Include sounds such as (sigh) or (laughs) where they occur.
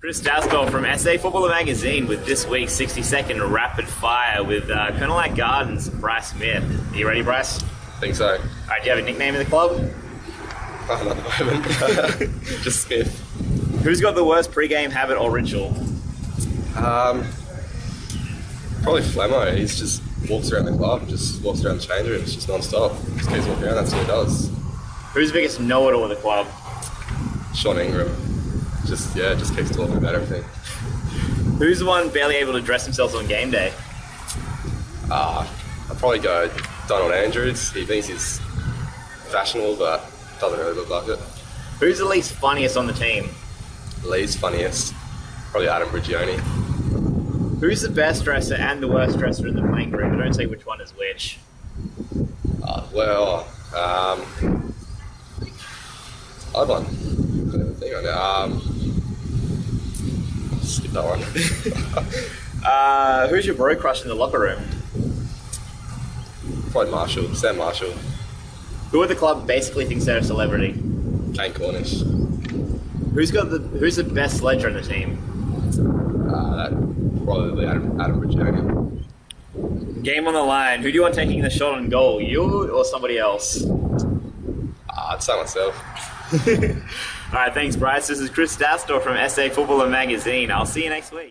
Chris Dasbell from SA Footballer Magazine with this week's 60 second rapid fire with uh, Colonel Light Gardens, Bryce Smith. Are you ready, Bryce? think so. Alright, do you have a nickname in the club? Not at the moment. (laughs) Just Smith. Who's got the worst pre-game habit or ritual? Um, probably Flemo. He's just walks around the club, just walks around the change rooms, just non-stop. Just keeps walking around. That's what he does. Who's the biggest know-it-all in the club? Sean Ingram. Just yeah, it just keeps talking about everything. Who's the one barely able to dress themselves on game day? Uh, I'd probably go Donald Andrews. He thinks he's fashionable, but doesn't really look like it. Who's the least funniest on the team? Lee's funniest. Probably Adam Brigioni. Who's the best dresser and the worst dresser in the playing group? I don't say which one is which. Uh, well, um, I'd one. Couldn't think on it. Um, skip that one. (laughs) Uh, who's your bro crush in the locker room? Probably Marshall, Sam Marshall, Who at the club basically thinks they're a celebrity? Kane Cornish. Who's got the Who's the best sledger in the team? Uh, that, probably Adam, Adam Brigioni. Game on the line. Who do you want taking the shot on goal? You or somebody else? Uh, I'd say myself. All right, thanks, Bryce. This is Chris Dastor from SA Footballer Magazine. I'll see you next week.